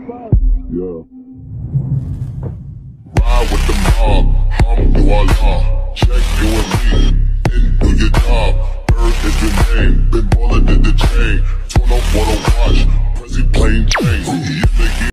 Yeah. Ride with the mob, hum do Allah. Check you and me, and do your job. Earth is your name, been ballin' in the chain. Turn up wanna watch.